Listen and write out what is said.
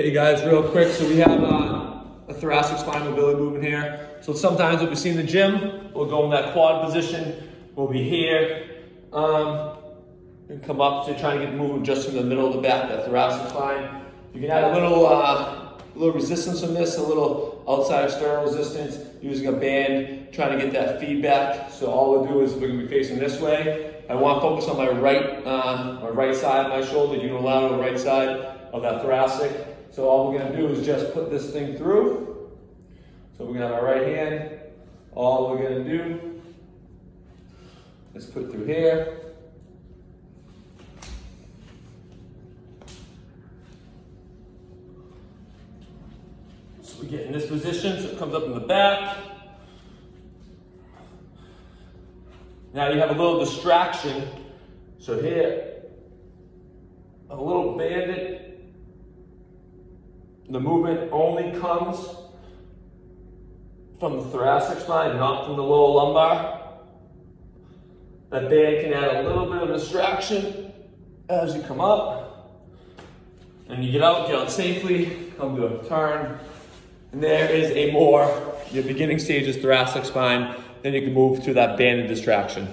Hey guys, real quick, so we have uh, a thoracic spine mobility movement here. So sometimes what we see in the gym, we'll go in that quad position, we'll be here, um, and come up, so trying to get movement just in the middle of the back, that thoracic spine. You can add a little, uh, little resistance from this, a little outside external resistance, using a band, trying to get that feedback. So all we'll do is we're gonna be facing this way. I want to focus on my right, uh, my right side my shoulder, unilateral right side of that thoracic. So all we're gonna do is just put this thing through. So we're gonna have our right hand. All we're gonna do is put through here. So we get in this position, so it comes up in the back. Now you have a little distraction. So here, a little bandit. The movement only comes from the thoracic spine, not from the lower lumbar. That band can add a little bit of distraction as you come up. And you get out, get out safely, come to a turn. And there is a more, your beginning stage is thoracic spine, then you can move to that banded distraction.